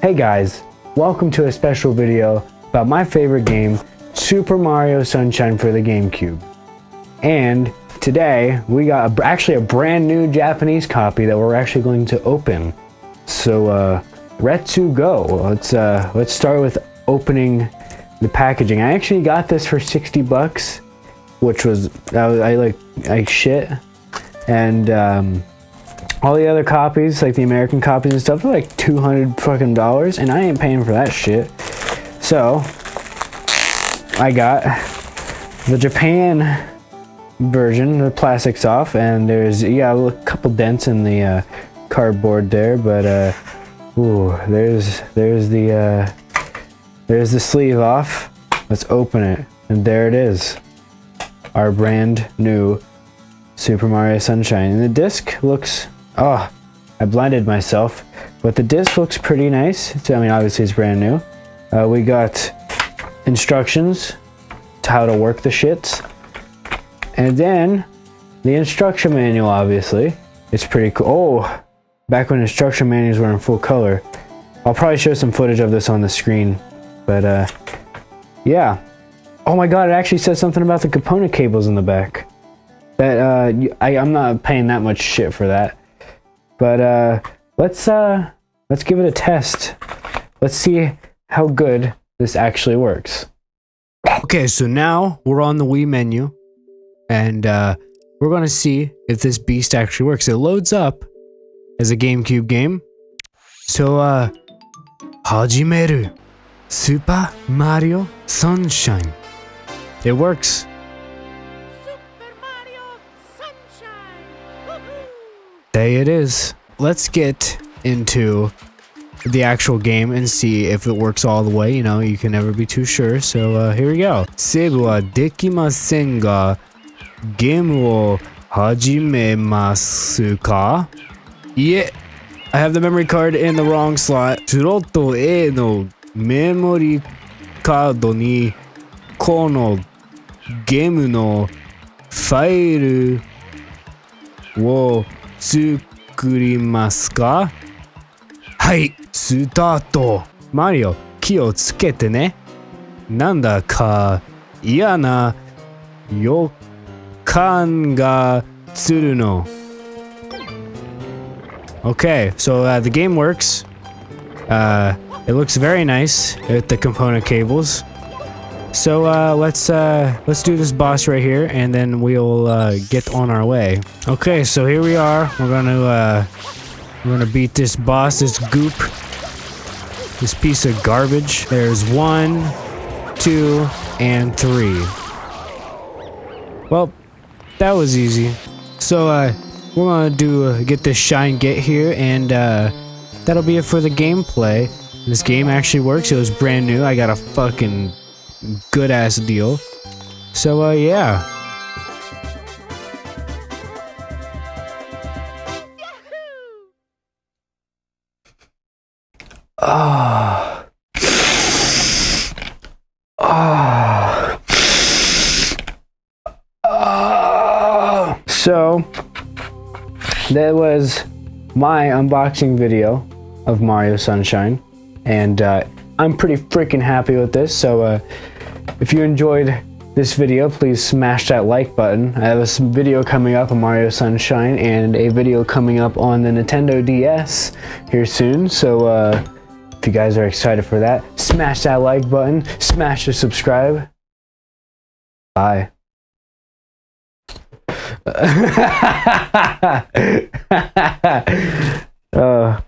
Hey guys, welcome to a special video about my favorite game, Super Mario Sunshine for the GameCube. And today we got a, actually a brand new Japanese copy that we're actually going to open. So uh, let's go. Let's uh, let's start with opening the packaging. I actually got this for 60 bucks, which was I, I like I shit, and um, all the other copies, like the American copies and stuff, are like 200 fucking dollars, and I ain't paying for that shit. So I got the Japan version, the plastic's off, and there's yeah a couple dents in the uh, cardboard there, but uh, ooh, there's there's the uh, there's the sleeve off. Let's open it, and there it is, our brand new Super Mario Sunshine. And the disc looks oh, I blinded myself, but the disc looks pretty nice. I mean, obviously it's brand new. Uh, we got instructions to how to work the shits. And then the instruction manual, obviously. It's pretty cool. Oh, back when instruction manuals were in full color. I'll probably show some footage of this on the screen. But, uh, yeah. Oh my god, it actually says something about the component cables in the back. That, uh, I, I'm not paying that much shit for that. But, uh, let's, uh, let's give it a test. Let's see how good this actually works. Okay, so now we're on the Wii menu and uh, we're to see if this beast actually works. It loads up as a GameCube game. So, uh, Hajimeru Super Mario Sunshine. It works. It is. Let's get into the actual game and see if it works all the way. You know, you can never be too sure. So uh, here we go. Dekimasen ga game wo hajimemasu ka? Yeah. I have the memory card in the wrong slot. Churoto e no memory card ni kono game no file wo 作りますかはい、スタート。マリオ、気をつけてね。なんだか嫌な予感がするの。Okay, so uh, the game works. Uh, it looks very nice with the component cables. So uh, let's uh, let's do this boss right here, and then we'll uh, get on our way. Okay, so here we are. We're gonna uh, we're gonna beat this boss, this goop, this piece of garbage. There's one, two, and three. Well, that was easy. So uh, we're gonna do uh, get this shine get here, and that'll be it for the gameplay. This game actually works. It was brand new. I got a fucking good ass deal. So uh, yeah. Ah. Ah. Ah. So that was my unboxing video of Mario Sunshine, and uh, I'm pretty freaking happy with this. So uh, if you enjoyed this video, please smash that like button. I have a video coming up on Mario Sunshine and a video coming up on the Nintendo DS here soon. So uh, if you guys are excited for that, smash that like button, smash the subscribe. Bye. uh,